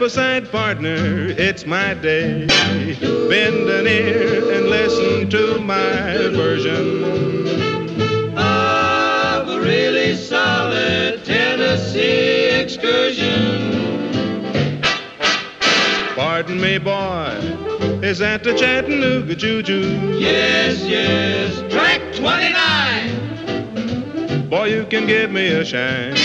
beside partner, it's my day. Bend an ear and listen to my version of a really solid Tennessee excursion. Pardon me, boy, is that the Chattanooga Choo? Yes, yes, track 29. Boy, you can give me a shine.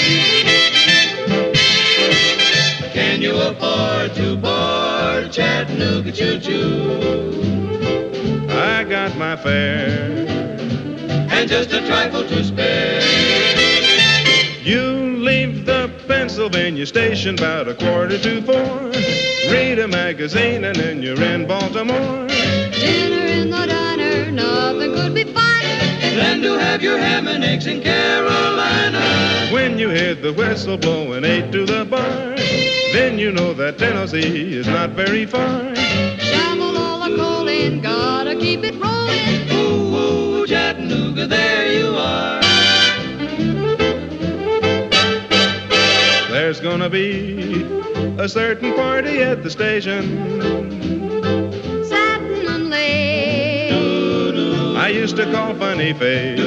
To board Chattanooga Choo Choo? I got my fare. And just a trifle to spare. You leave the Pennsylvania station about a quarter to four. Read a magazine and then you're in Baltimore. Dinner in the diner, nothing could be finer than to have your ham and eggs in Carolina. When you hear the whistle blowing eight to the bar, then you know that Tennessee is not very far. Shovel all the coal in, gotta keep it rolling. Ooh, ooh, Chattanooga, there you are. There's gonna be a certain party at the station. Used to call Funny Face.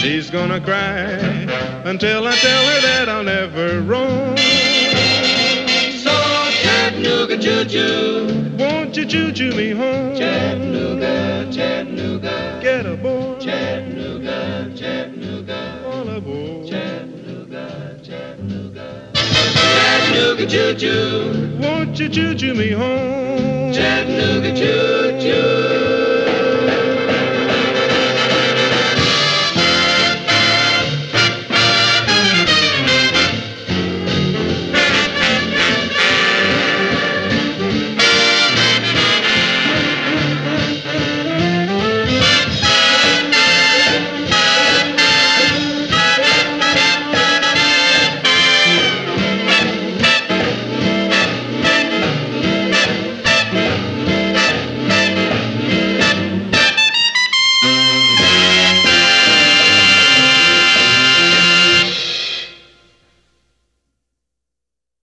She's gonna cry until I tell her that I'll never roam. So Chattanooga choo choo, won't you choo choo me home? Chattanooga, Chattanooga, get aboard. Chattanooga, Chattanooga choo choo, won't you choo choo me home? Chattanooga choo choo.